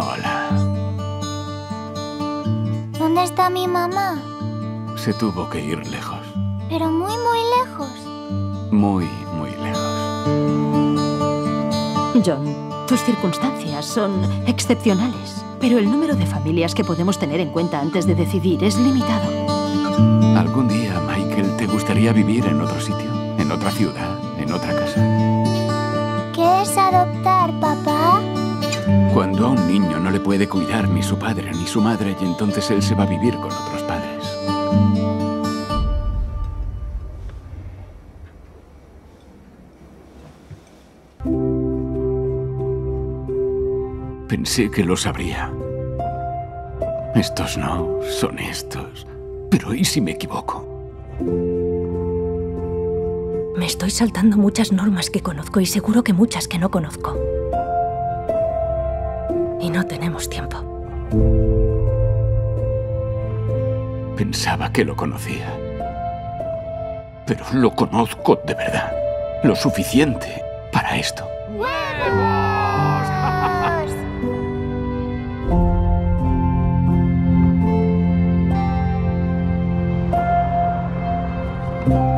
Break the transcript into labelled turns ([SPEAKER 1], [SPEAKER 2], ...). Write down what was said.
[SPEAKER 1] Hola. ¿Dónde está mi mamá?
[SPEAKER 2] Se tuvo que ir lejos.
[SPEAKER 1] Pero muy, muy lejos.
[SPEAKER 2] Muy, muy lejos.
[SPEAKER 3] John, tus circunstancias son excepcionales, pero el número de familias que podemos tener en cuenta antes de decidir es limitado.
[SPEAKER 2] ¿Algún día, Michael, te gustaría vivir en otro sitio? ¿En otra ciudad? ¿En otra casa?
[SPEAKER 1] ¿Qué es adoptar,
[SPEAKER 2] puede cuidar ni su padre ni su madre y entonces él se va a vivir con otros padres. Pensé que lo sabría. Estos no, son estos. Pero ¿y si me equivoco?
[SPEAKER 3] Me estoy saltando muchas normas que conozco y seguro que muchas que no conozco. Y no tenemos tiempo.
[SPEAKER 2] Pensaba que lo conocía. Pero lo conozco de verdad. Lo suficiente para esto.